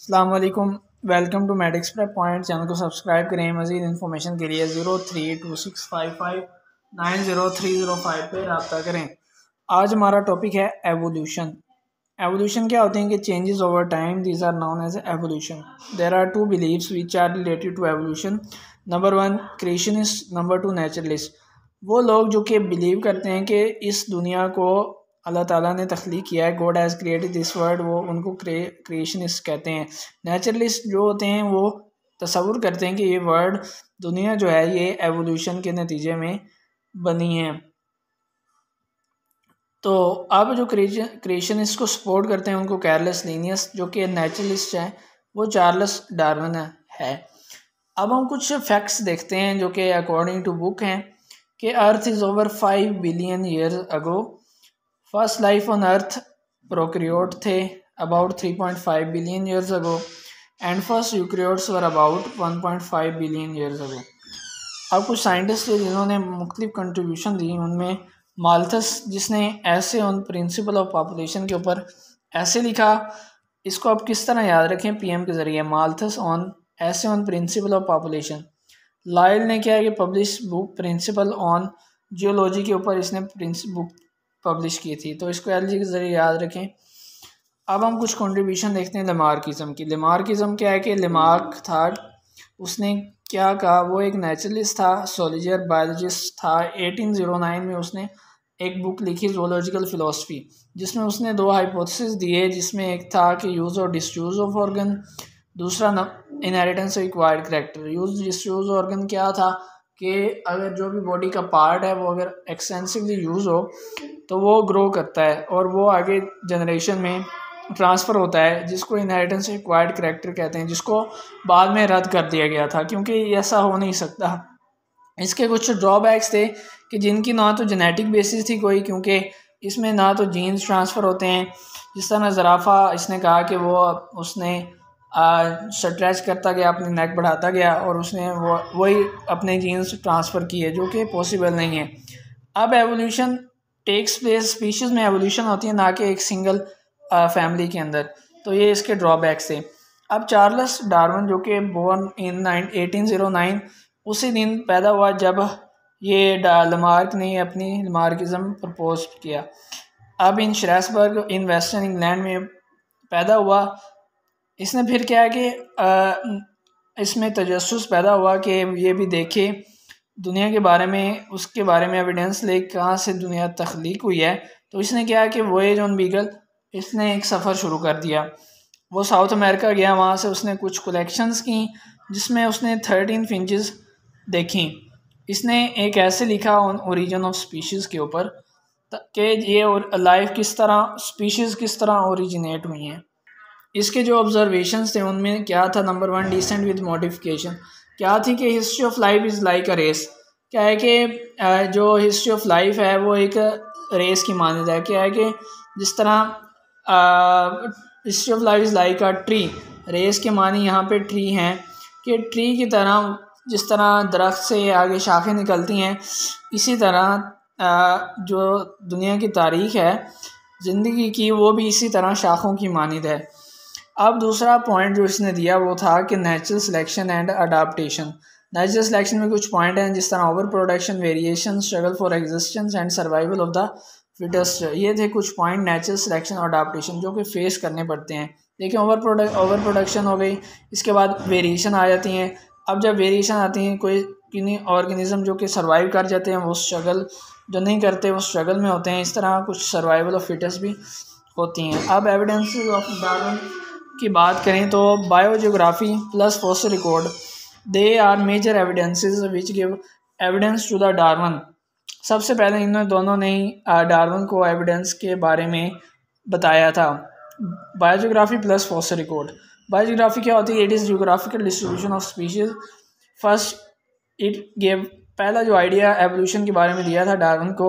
السلام علیکم welcome to Medics Prep Point channel کو سبسکرائب کریں، مزید انفارمیشن کے لیے zero three two six five five nine zero three zero five پہ رابطہ کریں۔ آج ہمارا ٹاپک ہے ایولیوشن ایولیوشن کیا ہوتے ہیں کہ changes over time these are known as evolution there are two believes which are related to evolution number one creationist number two naturalist وہ لوگ جو کہ بلیو کرتے ہیں کہ اس دنیا کو اللہ تعالیٰ نے تخلیق کیا ہے۔ God is created this world وہ ان کو کریشنسٹ کہتے ہیں۔ نیچرلسٹ جو ہوتے ہیں، وہ تصور کرتے ہیں کہ یہ ورڈ دنیا جو ہے، یہ ایولیوشن کے نتیجے میں بنی ہے۔ تو اب جو کریشنسٹ کو سپورٹ کرتے ہیں، ان کو کیرلس لینیس جو کہ نیچرلسٹ ہیں، وہ چارلس ڈارون ہے۔ اب ہم کچھ فیکٹس دیکھتے ہیں جو کہ اکارڈنگ ٹو بک ہیں کہ earth is over five billion year ago first life on earth prokaryote تھے about three point five billion years ago and first eukaryotes were about one point five billion years ago اب کچھ scientist تھے جنہوں نے مختلف contribution دی ان میں مالتھس جس نے ایسے آن پرنسپل آف پاپولیشن کے اوپر ایسے لکھا اس کو آپ کس طرح یاد رکھیں پی ایم کے ذریعے Malthus on essay on principle of population Lyell نے کیا کہ publish book principle on geology کے اوپر اس نے بک پبلش کی تھی، تو اس کو ایل جی کے ذریعے یاد رکھیں۔ اب ہم کچھ کنٹریبیوشن دیکھتے ہیں لیمارکزم کی۔ لیمارکزم کیا ہے کہ لیمارک تھا، اس نے کیا کہا، وہ ایک نیچرلسٹ تھا سولیجر بایولوجسٹ تھا۔ ایٹین زیرو نائن میں اس نے ایک بک لکھی زولوجیکل فلاسفی جس میں اس نے دو ہائپوتھسز دیے، جس میں ایک تھا کہ یوز اور ڈس یوز آف آرگن دوسرا inheritance acquired character use disuse organ کیا تھا؟ کہ اگر جو بھی باڈی کا پارٹ ہے وہ اگر ایکسٹینسولی یوز ہو تو وہ گرو کرتا ہے اور وہ آگے جنریشن میں ٹرانسفر ہوتا ہے، جس کو انہیریٹنس ایکوائرڈ کریکٹر کہتے ہیں، جس کو بعد میں رد کر دیا گیا تھا، کیونکہ ایسا ہو نہیں سکتا۔ اس کے کچھ ڈرا بیکس تھے کہ جن کی نہ تو جنیٹک بیسس تھی کوئی، کیونکہ اس میں نہ تو جینز ٹرانسفر ہوتے ہیں۔ جس طرح زرافہ، اس نے کہا کہ وہ اس نے سٹریچ کرتا گیا، اپنی نیک بڑھاتا گیا اور اس نے وہ، وہی اپنے جینس ٹرانسفر کیے جو کہ پاسبل نہیں ہے۔ اب ایولیوشن ٹیکس پلیس اسپیشیز میں ایولیوشن ہوتی ہے، نہ کہ ایک سنگل فیملی کے اندر۔ تو یہ اس کے ڈرا بیکس تھے اب چارلس ڈارون جو کہ born in nine eighteen zero nine اسی دن پیدا ہوا جب یہ لمارک نے اپنی لمارکزم پرپوز کیا۔ اب ان شریسبرگ ان ویسٹرن انگلینڈ میں پیدا ہوا۔ اس نے پھر کیا کہ اس میں تجسس پیدا ہوا کہ یہ بھی دیکھے دنیا کے بارے میں، اس کے بارے میں ایویڈنس لے کہاں سے دنیا تخلیق ہوئی ہے۔ تو اس نے کیا کہ وویج آن بیگل، اس نے ایک سفر شروع کر دیا۔ وہ ساؤتھ امریکہ گیا، وہاں سے اس نے کچھ کلیکشنز کیں، جس میں اس نے تھرٹین فنچز دیکھیں۔ اس نے ایک ایسے لکھا آن اوریجن آف اسپیشیز کے اوپر کہ یہ لائف کس طرح اسپیشیز کس طرح اوریجنیٹ ہوئی ہیں۔ اس کے جو آبزرویشنس تھے، ان میں کیا تھا؟ Number one descent with modification کیا تھی کہ history of life is like a race کیا ہے کہ جو ہسٹری آف لائف ہے، وہ ایک ریس کی مانند ہے۔ کیا ہے کہ جس طرح history of life is like a tree race کے معنی یہاں پہ ٹری ہیں کہ ٹری کی طرح جس طرح درخت سے آگے شاخیں نکلتی ہیں، اسی طرح جو دنیا کی تاریخ ہے، زندگی کی، وہ بھی اسی طرح شاخوں کی مانند ہے۔ اب دوسرا پوائنٹ جو اس نے دیا وہ تھا کہ natural selection and adaptation natural selection میں کچھ پوائنٹ ہیں جس طرح over production variation struggle for existence and survival of the fittest یہ تھے کچھ پوائنٹ نیچرل سلیکشن اور اڈاپٹیشن جو کہ فیس کرنے پڑتے ہیں. دیکھیں اوور پروڈکٹ اوور پروڈکشن ہو گئی، اس کے بعد ویریشن آ جاتی ہیں. اب جب ویریشن آتی ہیں، کوئی کنی آرگنیزم جو کہ سروائیو کر جاتے ہیں، وہ اسٹرگل جو نہیں کرتے، وہ اسٹرگل میں ہوتے ہیں. اس طرح کچھ سروائیول آف فٹس بھی ہوتی ہیں. اب ایویڈینس آف ڈارون کی بات کریں تو biogeography plus fossil record they are major evidences which give evidence to the Darwin سب سے پہلے انہوں نے دونوں نے ڈارون کو ایویڈینس کے بارے میں بتایا تھا. Biogeography plus fossil record biogeography کیا ہوتی ہے؟ It is geographical distribution of species first it gave پہلا جو آئیڈیا ایولیوشن کے بارے میں دیا تھا ڈارون کو،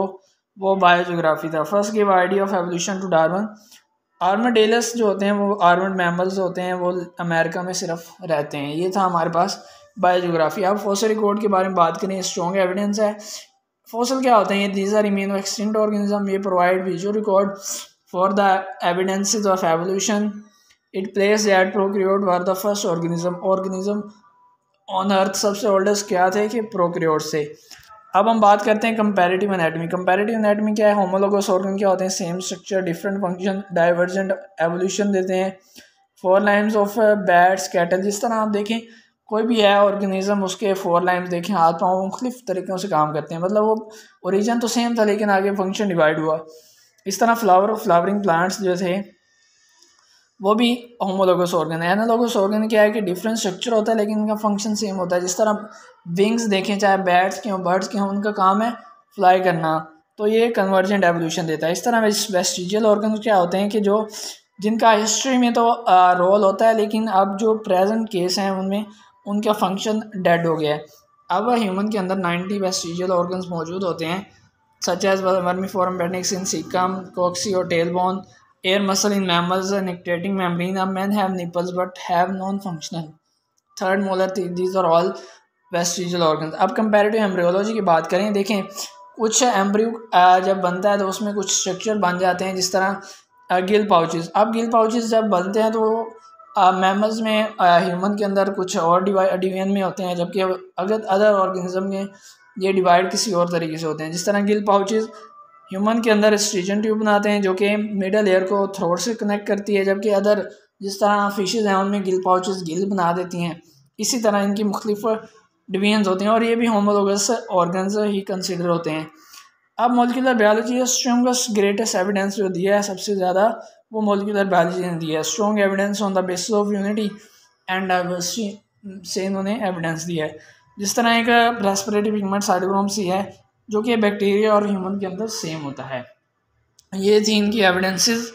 وہ بایو جیوگرافی تھا. First gave idea of evolution to Darwin armadillos جو ہوتے ہیں وہ آرمڈ میملز ہوتے ہیں، وہ امریکہ میں صرف رہتے ہیں۔ یہ تھا ہمارے پاس بایو جغرافی اب فوسل ریکارڈ کے بارے میں بات کریں اسٹرانگ ایویڈنس ہے۔ فوسل کیا ہوتے ہیں؟ یہ these are amino extinct organism یہ provide visual record for the evidence of evolution it place that prokaryote were the first organism organism on earth سب سے اولڈسٹ کیا تھے کہ پروکریوڈ سے۔ اب ہم بات کرتے ہیں کمپیریٹیو انیٹمی کمپیریٹیو انیٹمی کیا ہے؟ ہومولوگس آرگن کیا ہوتے ہیں؟ Same structure different function divergent evolution دیتے ہیں. Forelimbs of bats cattle جس طرح آپ دیکھیں، کوئی بھی ہے آرگنیزم اس کے فور لائنز دیکھیں، ہاتھ پاؤں مختلف طریقوں سے کام کرتے ہیں۔ مطلب وہ اوریجن تو سیم تھا لیکن آگے فنکشن ڈیوائڈ ہوا۔ اس طرح فلاور فلاورنگ پلانٹس جو تھے وہ بھی ہومولوگس آرگن ہے۔ اینالوگس آرگن کیا ہے کہ ڈفرینٹ اسٹرکچر ہوتا ہے لیکن ان کا فنکشن سیم ہوتا ہے۔ جس طرح ونگس دیکھیں، چاہے بیٹس کے ہوں برڈس کے ہوں، ان کا کام ہے فلائی کرنا۔ تو یہ کنورجنٹ ایولیوشن دیتا ہے۔ اس طرح ویسٹیجیل آرگن کیا ہوتے ہیں کہ جو جن کا ہسٹری میں تو رول ہوتا ہے، لیکن اب جو پریزنٹ کیس ہیں، ان میں ان کا فنکشن ڈیڈ ہو گیا ہے۔ اب ہیومن کے اندر نائنٹی ویسٹیجیل آرگنس موجود ہوتے ہیں such as vermiform appendix in caecum coccyx اور ٹیل بون ایئر مسل ان میملز نیکٹیٹنگ میمبرین اب men have nipples but have non functional third molar these are all vestigial organs اب comparative embryology کی بات کریں دیکھیں کچھ ایمبریو جب بنتا ہے تو اس میں کچھ اسٹرکچر بن جاتے ہیں جس طرح گل پاؤچز اب گل پاؤچز جب بنتے ہیں تو میملز میں ہیومن کے اندر کچھ اور ڈیوین میں ہوتے ہیں جبکہ اگر ادر آرگنزم میں یہ ڈیوائڈ کسی اور طریقے سے ہوتے ہیں جس طرح گل پاؤچز ہیومن کے اندر اسٹیجن ٹیوب بناتے ہیں جو کہ میڈل ایئر کو تھروٹ سے کنیکٹ کرتی ہے، جبکہ ادر جس طرح فشز ہیں، ان میں گل پاؤچز گل بنا دیتی ہیں۔ اسی طرح ان کی مختلف ڈویژنز ہوتے ہیں اور یہ بھی ہومولوگس آرگنز ہی کنسیڈر ہوتے ہیں۔ اب molecular biology strongest greatest evidence جو دیا ہے، سب سے زیادہ وہ مولکولر بیالوجی نے دیا ہے۔ Strong evidence on the basis of unity and diversity سے انہوں نے ایویڈنس دیا ہے۔ جس طرح ایک ریسپریٹی پگمنٹ سائڈوگرام سی ہے جو کہ بیکٹیریا اور ہیومن کے اندر سیم ہوتا ہے۔ یہ تھی ان کی ایویڈنسز